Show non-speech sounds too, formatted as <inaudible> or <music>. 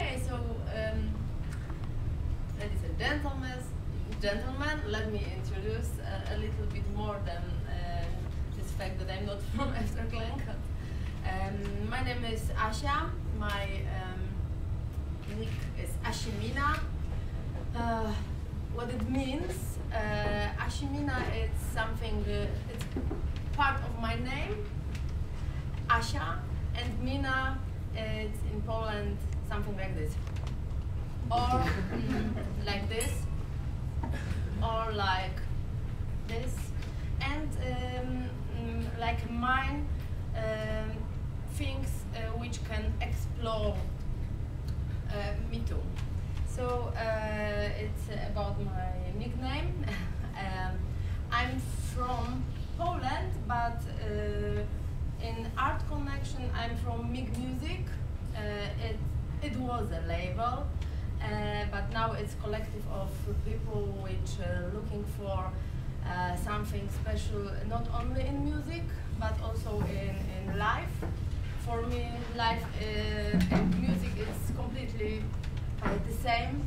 Okay, so um, ladies and gentlemen, gentlemen, let me introduce a, a little bit more than uh, this fact that I'm not <laughs> from Efterklang. Um, my name is Asia. My um, nick is Ashimina. Uh, what it means, uh, Ashimina is something, uh, it's part of my name, Asha, and Mina, it's in Poland something like this. Or like this, or like this, and um, mm, like mine, um, things uh, which can explore uh, me too. So uh, it's about my nickname. <laughs> um, I'm from Poland, but uh, in Art Connection I'm from MIG Music. Uh, was a label, uh, but now it's collective of people which are looking for uh, something special, not only in music, but also in, in life. For me, life uh, and music is completely uh, the same.